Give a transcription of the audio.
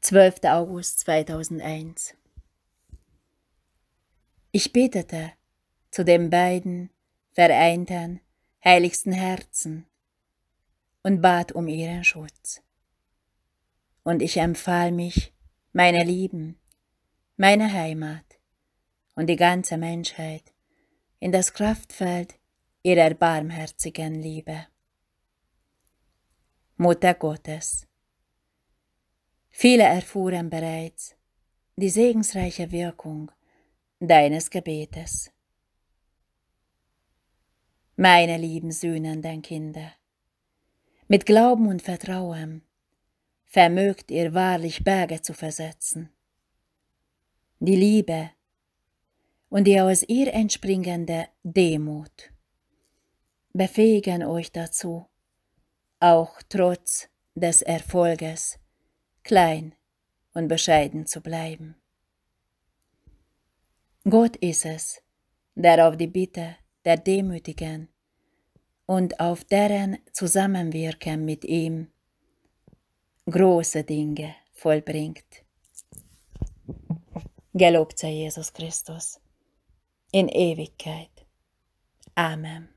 12. August 2001 Ich betete zu den beiden vereinten heiligsten Herzen und bat um ihren Schutz. Und ich empfahl mich meiner Lieben, meiner Heimat und die ganze Menschheit in das Kraftfeld ihrer barmherzigen Liebe. Mutter Gottes. Viele erfuhren bereits die segensreiche Wirkung deines Gebetes. Meine lieben sühnenden Kinder, mit Glauben und Vertrauen vermögt ihr wahrlich Berge zu versetzen. Die Liebe und die aus ihr entspringende Demut befähigen euch dazu, auch trotz des Erfolges klein und bescheiden zu bleiben. Gott ist es, der auf die Bitte der Demütigen und auf deren Zusammenwirken mit ihm große Dinge vollbringt. Gelobt sei Jesus Christus in Ewigkeit. Amen.